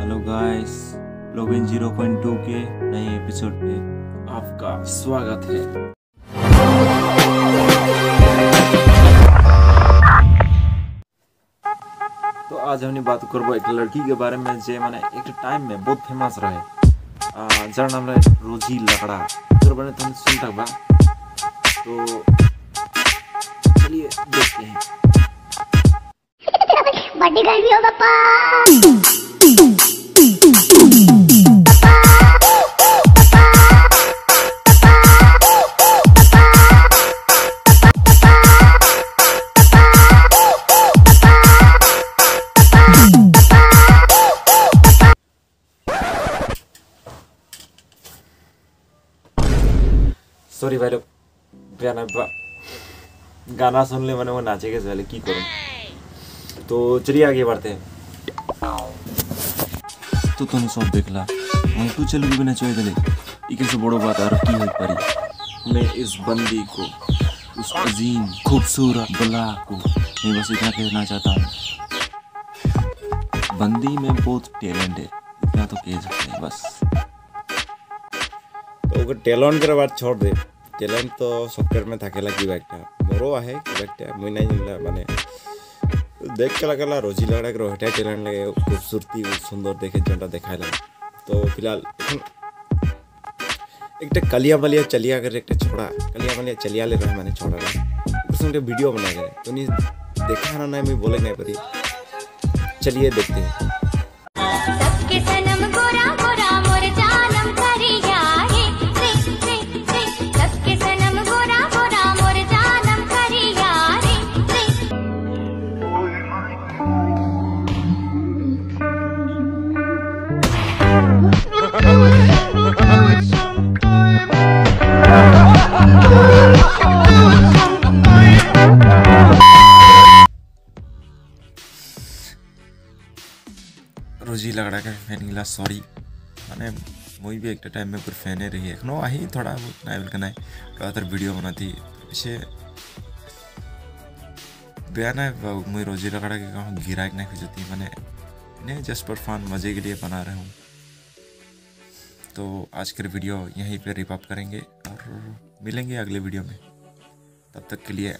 Hello guys login 0.2 के नए episode पे आपका स्वागत है। तो आज हमने बात करबो एक लड़की के बारे में, जे माने एक टाइम में बहुत फ़ेमस रहे। जर नाम रहे रोजी लकड़ा बारे में तुम सुन तक बा। तो चलिए देखते हैं। बड़ी गर्मी हो, पापा। सॉरी भाई लोग। गाना गाना सुन ले, मैंने वो नाचे के पहले की करूँ? तो चलिए आगे बढ़ते हैं। तो तुम सब देखला मैं तू चल भी नचोए दले ई कैसे बड़ो बात और की होई परी? मैं इस बंदी को, उस अजीम, खूबसूरत बला को मैं बस इतना कहना चाहता हूँ। बंदी में बहुत टैलेंट है। इतना तो कह सकते हैं, बस। ওকে ট্যালেন্টের বাদ ছড় দে ট্যালেন্ট তো সফটওয়্যার মে থাকেলা কিবা একটা মোরও আহে কিবা একটা মুই নাই জানলা মানে দেখ কেলা কেলা রোজি লাগড়া করে হেটা ট্যালেন্ট লাগে খুবসুরতি সুন্দর দেখে যেটা দেখাইলাম তো ফিলহাল এখন একটা কালিয়া মালিয়া চলিয়া করে একটা ছোড়া কালিয়া মালিয়া চলিয়া ले रहा मैंने छोड़ा रहा उसने একটা ভিডিও बना करे तो नहीं देखा ना मैं बोले नहीं परी चलिए देखते हैं रोजी लग रहा है फ़ैन गिला सॉरी मैंने मुई भी एक टाइम में पूरे फैने रही है। नो, आही थोड़ा बहुत करना है नाइ ज़्यादातर वीडियो बनाती इसे बयान है मुई रोजी लग रहा है कि गिराक नहीं खुजती। मैंने नहीं जस्ट पर फान मज़े के लिए बना रहा हूँ। तो आज के वीडियो यहीं पे रिप अप करेंगे और मिलेंगे अगले वीडियो में। तब तक के लिए